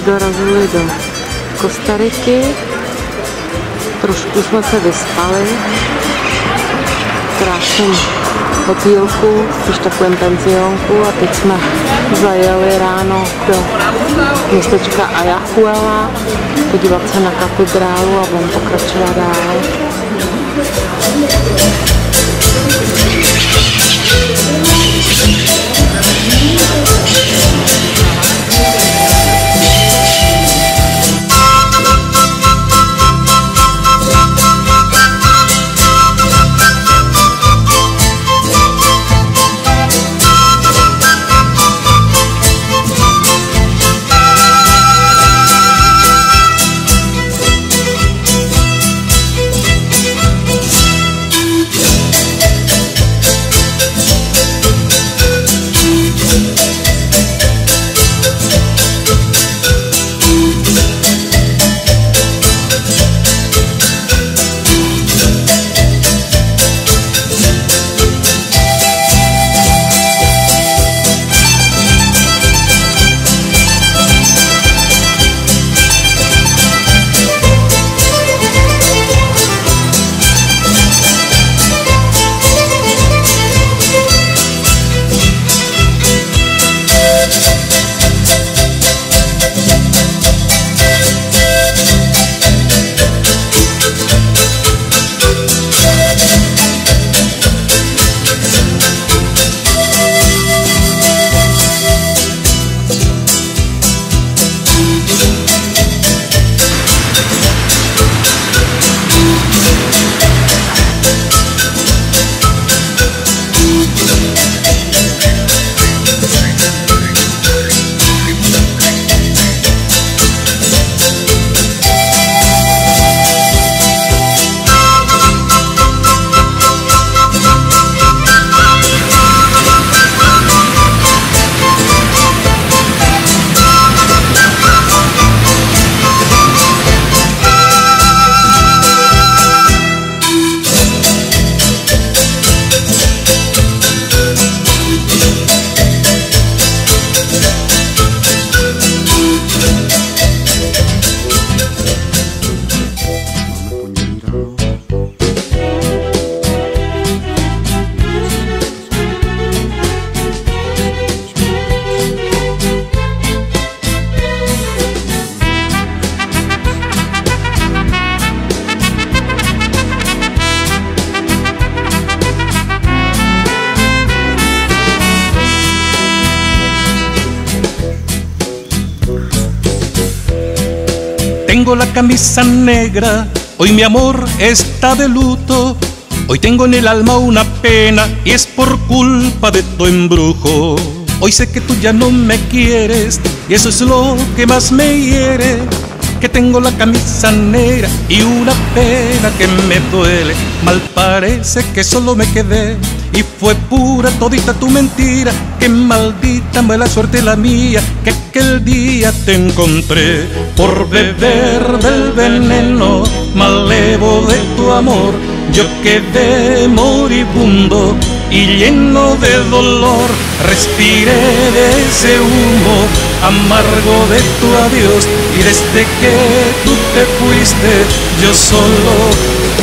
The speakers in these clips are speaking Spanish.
dorazili do Kostariky. Trošku jsme se vyspali. Krásný hotýlku, spíš takovém penzionku a teď jsme zajeli ráno do městečka Ayahuela podívat se na katedrálu a budeme pokračovat dál. Camisa negra, hoy mi amor está de luto. Hoy tengo en el alma una pena y es por culpa de tu embrujo. Hoy sé que tú ya no me quieres y eso es lo que más me hiere. Que tengo la camisa negra y una pena que me duele. Mal parece que solo me quedé y fue pura todita tu mentira. Que maldita mala suerte la mía que aquel día te encontré por beber del veneno malevo de tu amor. Yo quedé moribundo y lleno de dolor, respiré de ese humo amargo de tu adiós y desde que tú te fuiste yo solo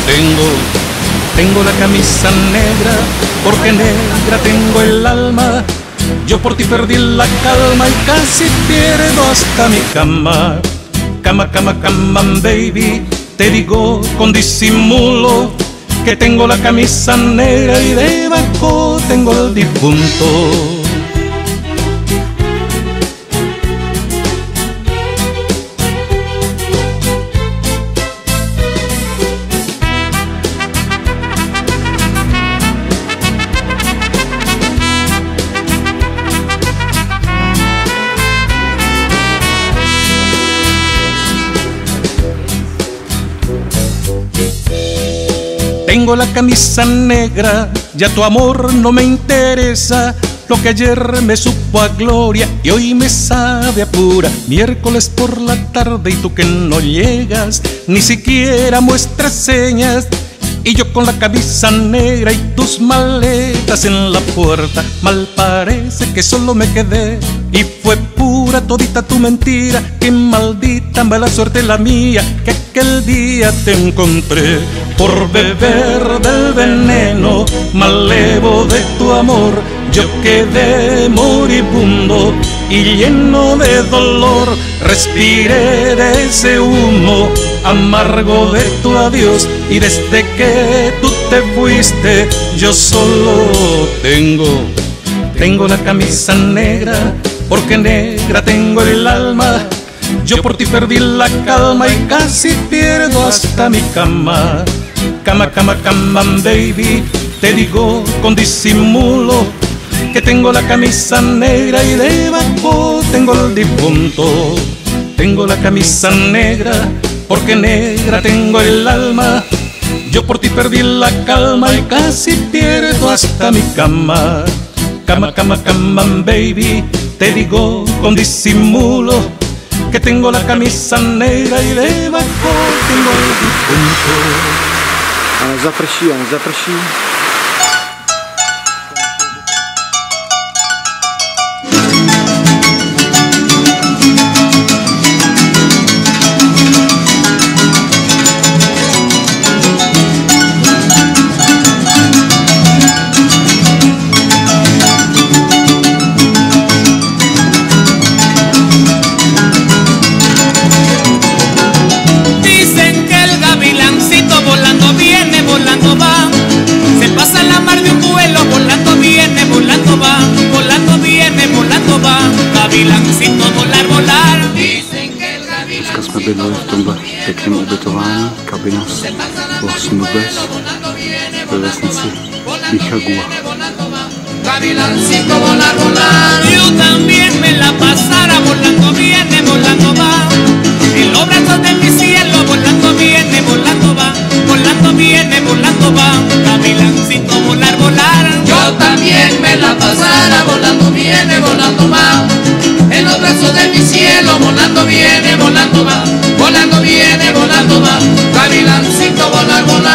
tengo tengo la camisa negra porque negra tengo el alma. Yo por ti perdí la calma y casi pierdo hasta mi cama. Cama cama cama baby te digo con disimulo que tengo la camisa negra y debajo tengo el difunto Tengo la camisa negra, ya tu amor no me interesa. Lo que ayer me supo a gloria y hoy me sabe a pura. Miércoles por la tarde y tú que no llegas, ni siquiera muestras señas. Y yo con la camisa negra y tus maletas en la puerta, mal parece que solo me quedé. Y fue pura todita tu mentira, que maldita mala suerte la mía, que aquel día te encontré por beber del veneno malevo de tu amor. Yo quedé moribundo y lleno de dolor, respiré de ese humo amargo de tu adiós y desde que tú te fuiste yo solo tengo, tengo la camisa negra, porque negra tengo el alma. Yo por ti perdí la calma y casi pierdo hasta mi cama. Cama, cama, cama, baby, te digo con disimulo que tengo la camisa negra y debajo tengo el difunto. Tengo la camisa negra porque negra tengo el alma. Yo por ti perdí la calma y casi pierdo hasta mi cama. Cama, cama, cama, baby, te digo con disimulo que tengo la camisa negra y debajo tengo el difunto. Zaprší, zaprší. Ve vesnici Bichagua. Gavilancito volar, volar. Yo también me la pasara volando viene, volando va. En los brazos de mi cielo, volando viene, volando va. Volando viene, volando va. Gavilancito volar, volar. Yo también me la pasara volando viene, volando va. En los brazos de mi cielo, volando viene, volando va. Volando viene, volando va. Gavilancito volar, volar.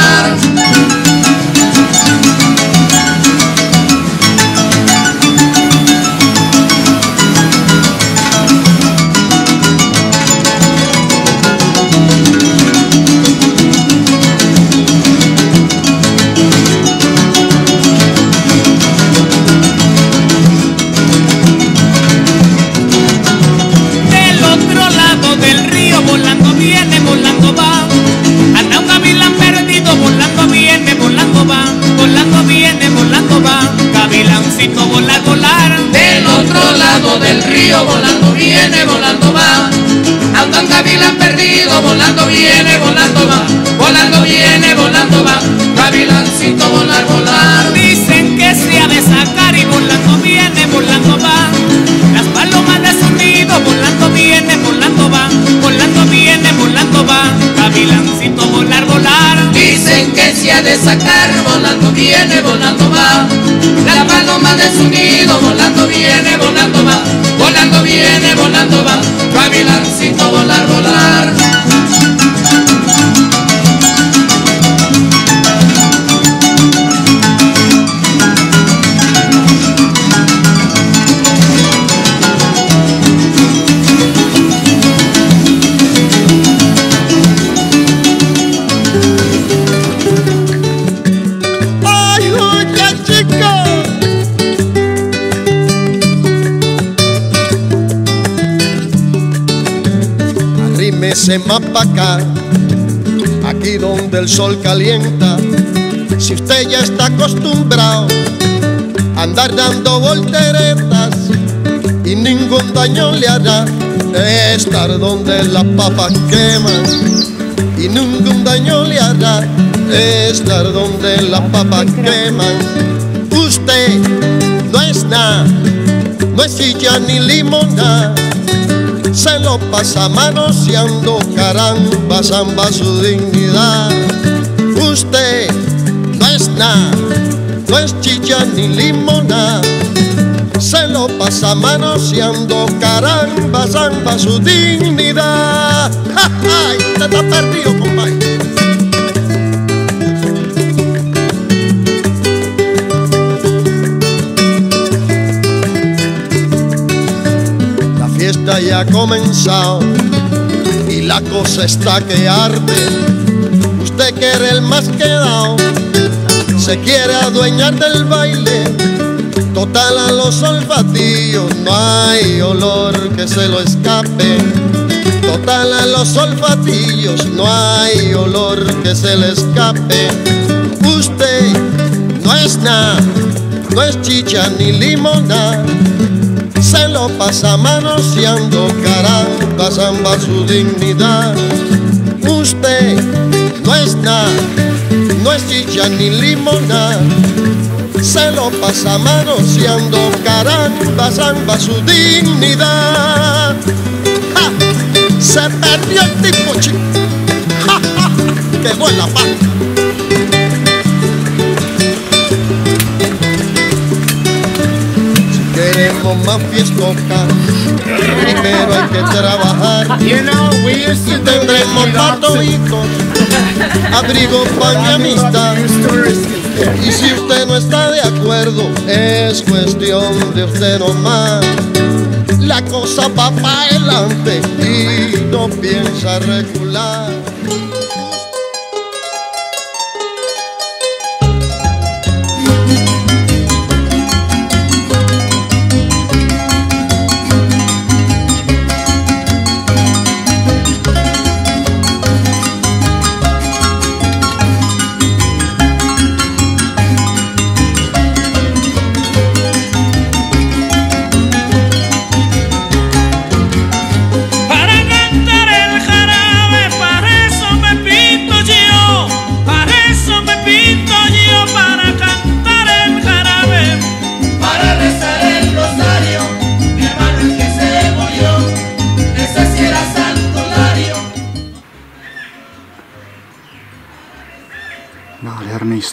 viene volando va, la paloma de su nido volando viene, volando va, volando viene, volando va, gavilancito volar, volar. Más para acá, aquí donde el sol calienta. Si usted ya está acostumbrado a andar dando volteretas y ningún daño le hará, estar donde las papas queman y ningún daño le hará, estar donde las papas queman. Usted no es nada, no es silla ni limona se lo pasa manoseando, caramba, zamba su dignidad. Usted no es nada, no es chicha ni limona, se lo pasa manoseando, caramba, zamba su dignidad. ¡Ja, ja! Está perdido, ha comenzado y la cosa está que arde. Usted quiere el más quedado, se quiere adueñar del baile. Total a los olfatillos no hay olor que se lo escape. Total a los olfatillos no hay olor que se le escape. Usted no es nada, no es chicha ni limona se lo pasa manoseando, caramba, zamba su dignidad. Usted no es nada, no es chicha ni limona. Se lo pasa manoseando, caramba, zamba su dignidad. Se perdió el tipo chico. ¡Ja, ja! En la. Queremos más fiestas, primero hay que trabajar. Y tendremos patoitos, abrigo para mi amistad. Y si usted no está de acuerdo, es cuestión de usted nomás. La cosa va para adelante y no piensa recular.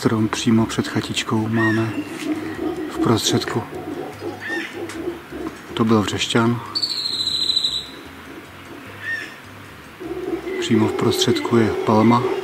Strom přímo před chatičkou máme v prostředku. To byl vřešťan. Přímo v prostředku je palma.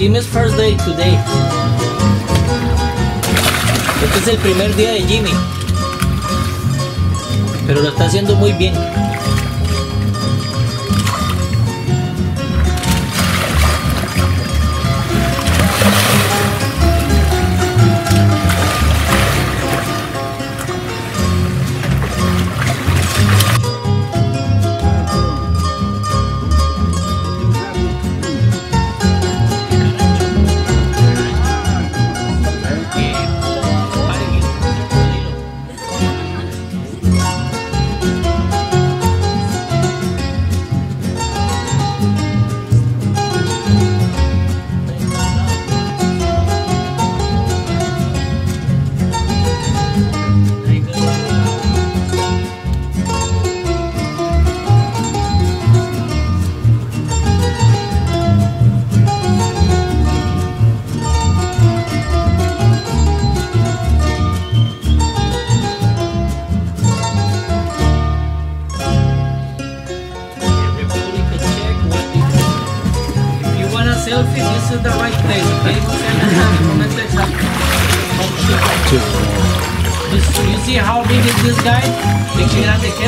Jimmy's first day today. Este es el primer día de Jimmy. Pero lo está haciendo muy bien. This- You see how big is this guy? ¿De qué grande que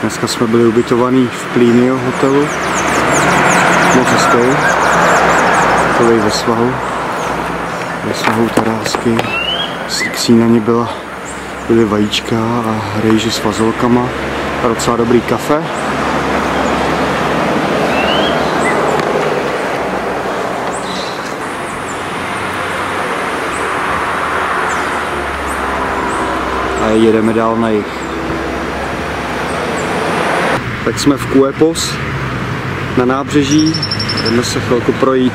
Dneska jsme byli ubytovaní v Plínio hotelu. Hezký. Takový ve svahu. Ve svahu Tarásky. Snídaní byla, byly vajíčka a rejži s fazolkama a docela dobrý kafe. A jedeme dál na jich. Tak jsme v Cuepos na nábřeží, jdeme se chvilku projít.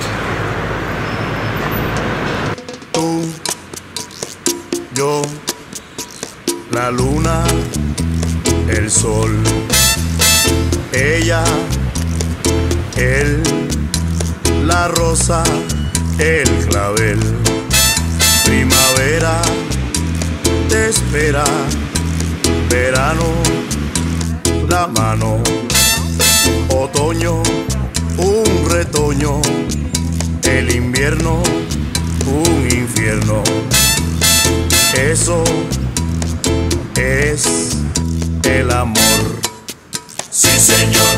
yo, la luna, el sol, ella, él, la rosa, el clavel, primavera, te espera, verano, mano, otoño, un retoño, el invierno, un infierno. Eso es el amor. Sí, señor.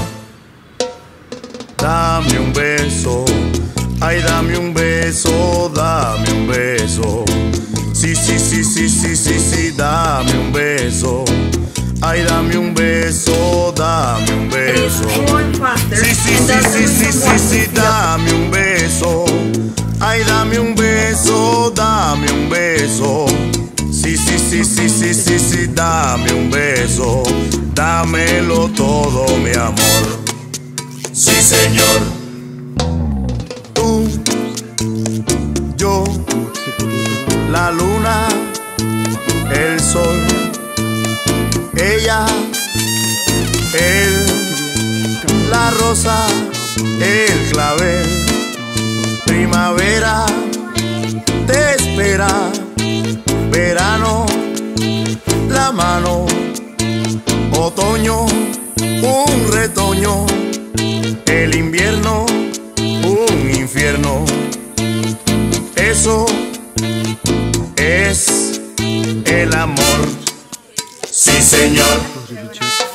Dame un beso, ay, dame un beso, dame un beso. Sí, sí, sí, sí, sí, sí, sí, dame un beso. Ay, dame un beso, dame un beso. Sí, sí, sí, sí, sí, sí, sí, dame un beso. Ay, dame un beso, dame un beso. Sí, sí, sí, sí, sí, sí, sí, dame un beso. Dámelo todo, mi amor. Sí, señor. El clavel, primavera, te espera, verano, la mano, otoño, un retoño, el invierno, un infierno. Eso es el amor. Sí, señor.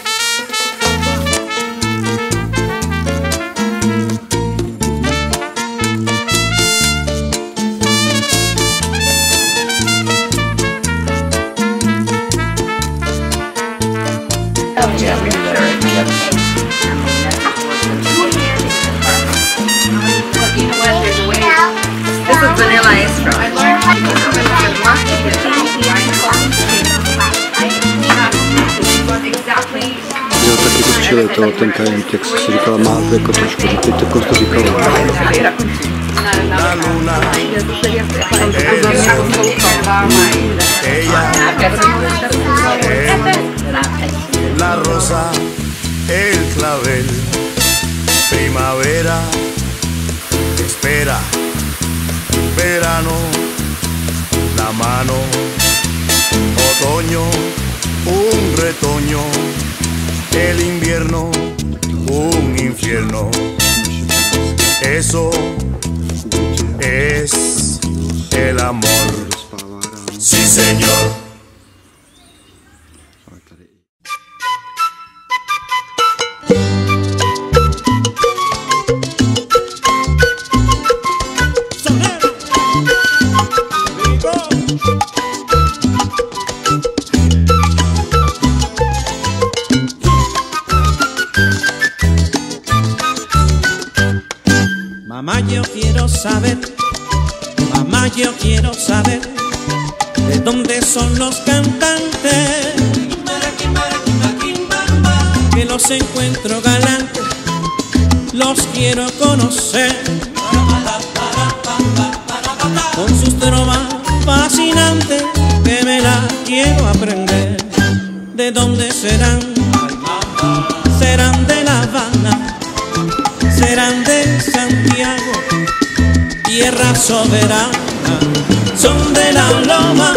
Jo taky čili, to, ten klient, jak jsi říkala, má jako trošku, že ty to to říkala. La rosa, el clavel, primavera, espera, verano, la mano, otoño, un retoño, el invierno, un infierno. Eso es el amor. Sí, señor. Los cantantes. Que los encuentro galantes, los quiero conocer. Con sus tromas fascinantes, que me las quiero aprender. ¿De dónde serán? Serán de La Habana serán de Santiago, tierra soberana, son de la loma,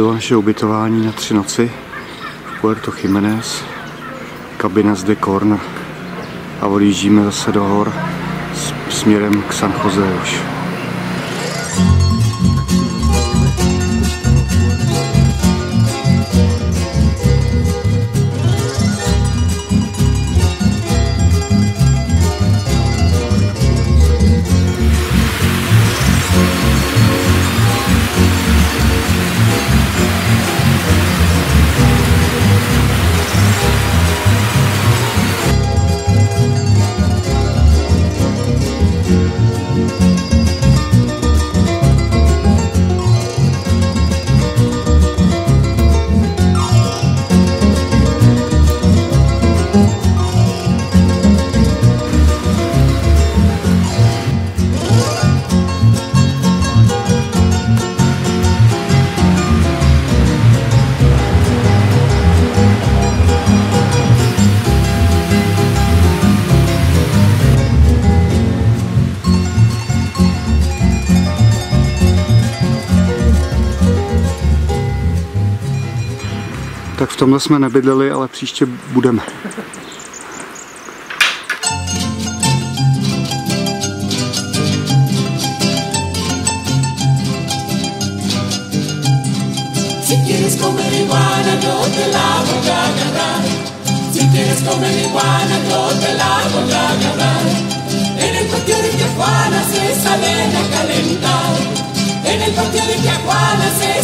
bylo naše ubytování na tři noci v Puerto Jiménez, kabina z Corner a odjíždíme zase do hor směrem k San Jose už. Tomhle jsme nebydleli, ale příště budeme. Si quieres comer iguana, yo te la voy a agarrar. Si quieres comer iguana, yo te la voy a agarrar. En el patio de Tijuana se a calentar. En el patio de Tijuana se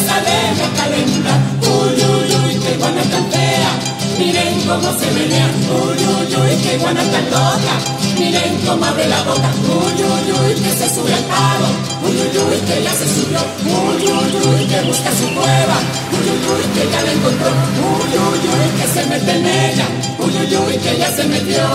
Cómo se. Uy, uy, uy, qué iguana tan loca. Miren cómo abre la boca. Uy, uy, uy, que se sube al palo. Uy, uy, uy, que ya se subió. Uy, uy, uy, que busca su cueva. Uy, uy, uy, que ya la encontró. Uy, uy, uy, que se mete en ella. Uy, uy, uy, que ya se metió.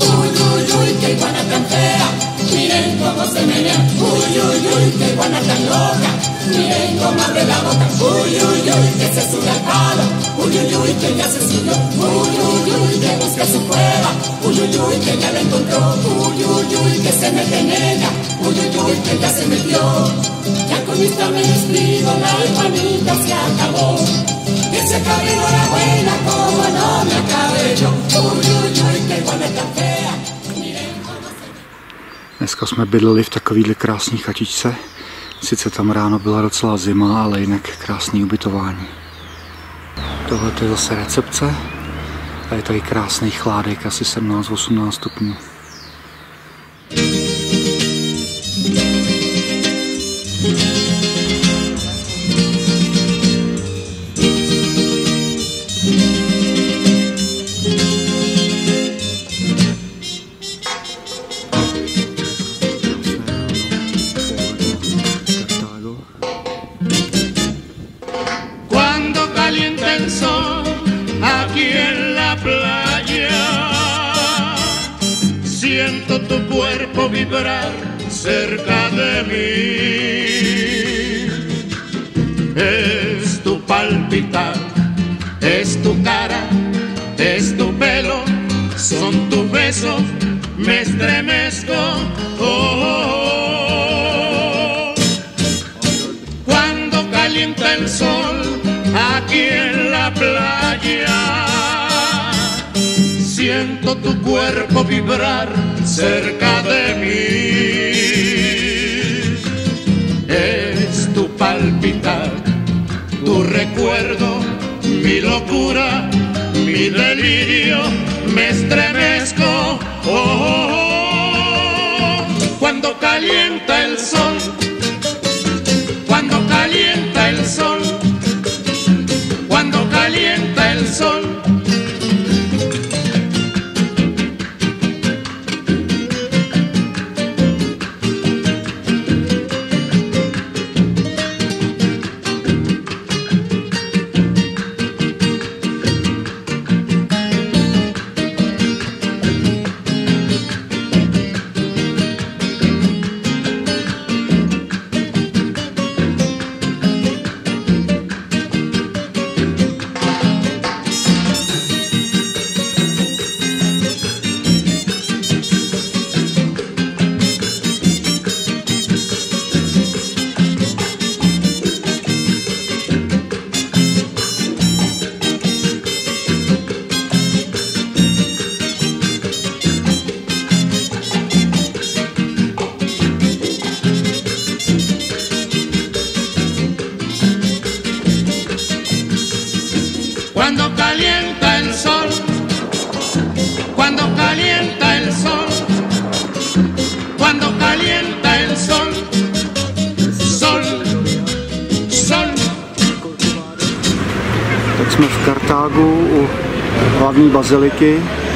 Uy, uy, qué iguana tan fea. Miren cómo se menea. Uy, uy, uy, qué iguana tan loca. Miren cómo abre la boca. Uy, uy, uy, que se sube al palo. Uy, uy, uy, que ya se subió. Uy, uy, uy, que busca su cueva. Uy, uy, uy, que ya la encontró. Uy, uy, uy, que se mete en ella. Uy, uy, uy, que ya se metió. Ya con mis escribo, la iguanita se acabó. Que se acabe enhorabuena, como no me acabé yo. Uy, uy, uy, qué iguana tan fea. Dneska jsme bydleli v takovýhle krásné chatičce. Sice tam ráno byla docela zima, ale jinak krásný ubytování. Tohle je zase recepce a je tady krásný chládek, asi 17-18 stupňů. Kartágo. Cerca de mí. Es tu palpitar, es tu cara, es tu pelo, son tus besos, me estremezco. Oh. Cuando calienta el sol aquí en la playa, siento tu cuerpo vibrar cerca de mí. Es tu palpitar, tu recuerdo, mi locura, mi delirio, me estremezco. Oh, oh, oh. Cuando calienta el sol, Angelique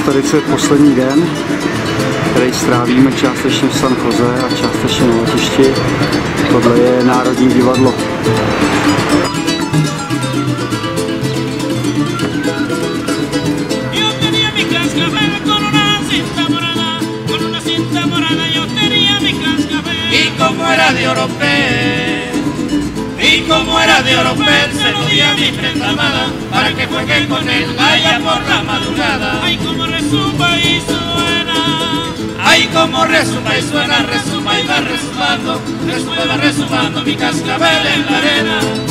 Kostarice je poslední den, který strávíme částečně v San Jose a částečně na letišti. Tohle je Národní divadlo. Como era de oro y como era de oropel, se lo di a mi prenda amada, para que juegue con él allá por la madrugada. Ay, como resuma y suena. Ay, como resuma y suena, resuma y va resumando, resuma y va resumando mi cascabel en la arena.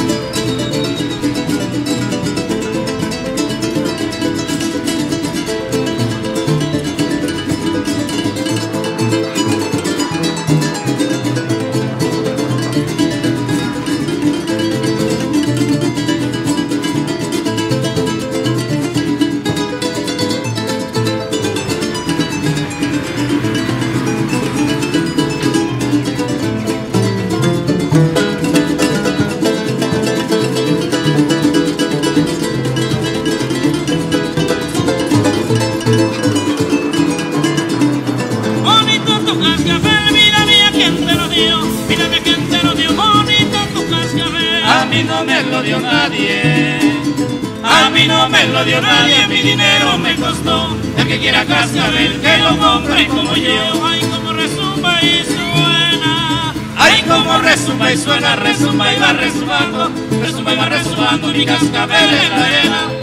Dio nadie, mi dinero me costó. El que quiera cascabel, que lo compre como yo. Ay, como resuma y suena. Ay, como resuma y suena, resuma y va resumando, resuma y va resumando mi cascabel en la arena.